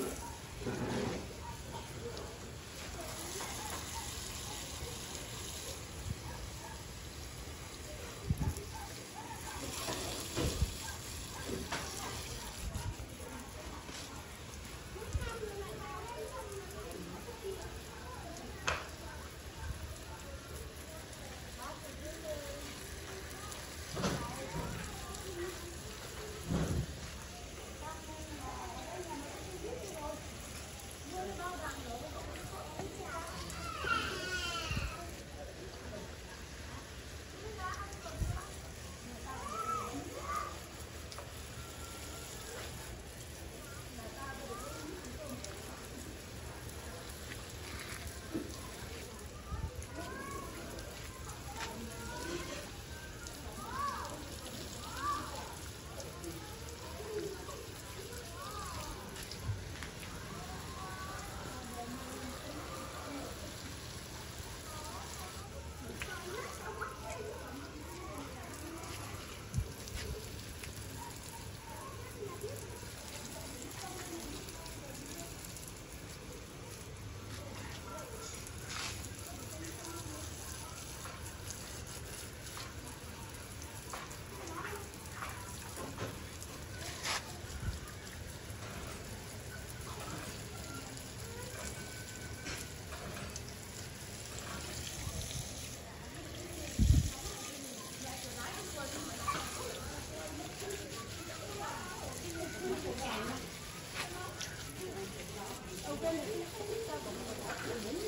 Yeah. 고기는 살짝